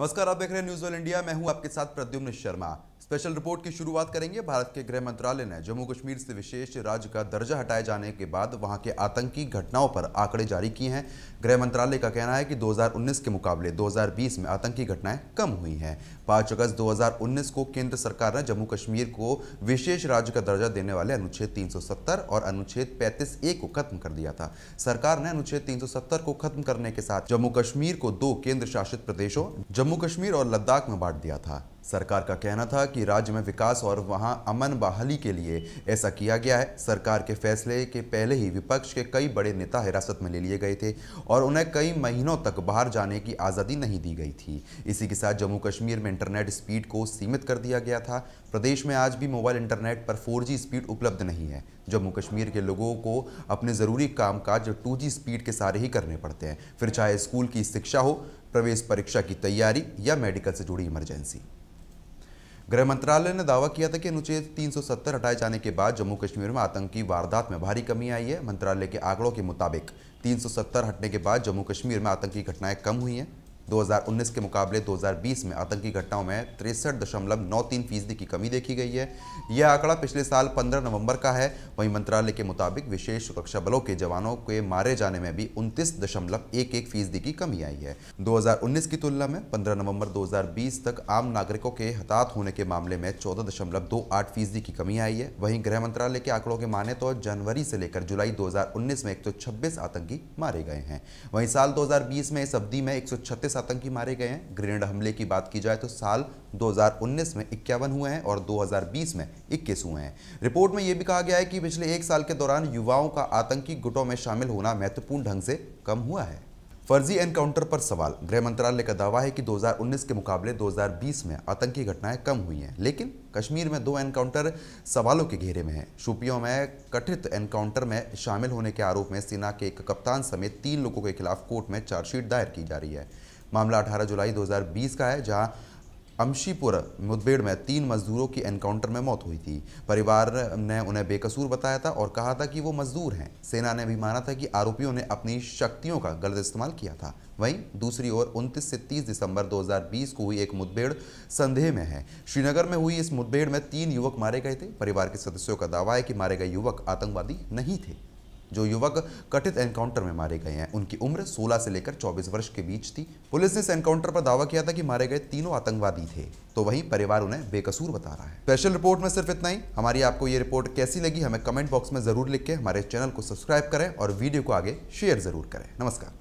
नमस्कार आप देख रहे हैं न्यूज़ ऑल इंडिया मैं हूँ आपके साथ प्रद्युम्न शर्मा। स्पेशल रिपोर्ट की शुरुआत करेंगे। भारत के गृह मंत्रालय ने जम्मू कश्मीर से विशेष राज्य का दर्जा हटाए जाने के बाद वहाँ के आतंकी घटनाओं पर आंकड़े जारी किए हैं। गृह मंत्रालय का कहना है कि 2019 के मुकाबले 2020 में आतंकी घटनाएँ कम हुई हैं। 5 अगस्त 2019 को केंद्र सरकार ने जम्मू कश्मीर को विशेष राज्य का दर्जा देने वाले अनुच्छेद 370 और अनुच्छेद 35 ए को खत्म कर दिया था। सरकार ने अनुच्छेद 370 को खत्म करने के साथ जम्मू कश्मीर को दो केंद्र शासित प्रदेशों, जम्मू कश्मीर और लद्दाख में बांट दिया था। सरकार का कहना था कि राज्य में विकास और वहाँ अमन बहाली के लिए ऐसा किया गया है। सरकार के फैसले के पहले ही विपक्ष के कई बड़े नेता हिरासत में ले लिए गए थे और उन्हें कई महीनों तक बाहर जाने की आज़ादी नहीं दी गई थी। इसी के साथ जम्मू कश्मीर में इंटरनेट स्पीड को सीमित कर दिया गया था। प्रदेश में आज भी मोबाइल इंटरनेट पर फोर स्पीड उपलब्ध नहीं है। जम्मू कश्मीर के लोगों को अपने ज़रूरी कामकाज टू स्पीड के सारे ही करने पड़ते हैं। फिर चाहे स्कूल की शिक्षा हो प्रवेश परीक्षा की तैयारी या मेडिकल से जुड़ी इमरजेंसी। गृह मंत्रालय ने दावा किया था कि अनुच्छेद 370 हटाए जाने के बाद जम्मू कश्मीर में आतंकी वारदात में भारी कमी आई है। मंत्रालय के आंकड़ों के मुताबिक 370 हटने के बाद जम्मू कश्मीर में आतंकी घटनाएँ कम हुई हैं। 2019 के मुकाबले 2020 में आतंकी घटनाओं में तिरसठ फ़ीसदी की कमी देखी गई है। यह आंकड़ा पिछले साल 15 नवंबर का है। वहीं मंत्रालय के मुताबिक विशेष सुरक्षा बलों के जवानों के मारे जाने में भी उनतीस फ़ीसदी की कमी आई है। 2019 की तुलना में 15 नवंबर 2020 तक आम नागरिकों के हताहत होने के मामले में चौदह फ़ीसदी की कमी आई है। वहीं गृह मंत्रालय के आंकड़ों के माने तो जनवरी से लेकर जुलाई 2019 में 126 आतंकी मारे गए हैं। वहीं साल 2020 में इस अवधि में 136 आतंकी मारे गए हैं। ग्रेनेड हमले की बात की जाए तो साल 2019 में इक्यावन हुए हैं और 2020 में 21 हुए हैं। रिपोर्ट में यह भी कहा गया है कि पिछले एक साल के दौरान युवाओं का आतंकी गुटों में शामिल होना महत्वपूर्ण ढंग से कम हुआ है। फर्जी एनकाउंटर पर सवाल। गृह मंत्रालय का दावा है कि 2019 के मुकाबले 2020 में आतंकी घटनाएँ कम हुई हैं, लेकिन कश्मीर में दो एनकाउंटर सवालों के घेरे में हैं। शोपियों में कथित एनकाउंटर में शामिल होने के आरोप में सेना के एक कप्तान समेत तीन लोगों के खिलाफ कोर्ट में चार्जशीट दायर की जा रही है। मामला 18 जुलाई 2020 का है, जहाँ अमशीपुर मुठभेड़ में तीन मजदूरों की एनकाउंटर में मौत हुई थी। परिवार ने उन्हें बेकसूर बताया था और कहा था कि वो मजदूर हैं। सेना ने भी माना था कि आरोपियों ने अपनी शक्तियों का गलत इस्तेमाल किया था। वहीं दूसरी ओर 29 से 30 दिसंबर 2020 को हुई एक मुठभेड़ संदेह में है। श्रीनगर में हुई इस मुठभेड़ में तीन युवक मारे गए थे। परिवार के सदस्यों का दावा है कि मारे गए युवक आतंकवादी नहीं थे। जो युवक कथित एनकाउंटर में मारे गए हैं। उनकी उम्र 16 से लेकर 24 वर्ष के बीच थी। पुलिस ने इस एनकाउंटर पर दावा किया था कि मारे गए तीनों आतंकवादी थे। तो वहीं परिवार उन्हें बेकसूर बता रहा है। स्पेशल रिपोर्ट में सिर्फ़ इतना ही। हमारी आपको ये रिपोर्ट कैसी लगी, हमें कमेंट बॉक्स में ज़रूर लिख के हमारे चैनल को सब्सक्राइब करें और वीडियो को आगे शेयर ज़रूर करें। नमस्कार।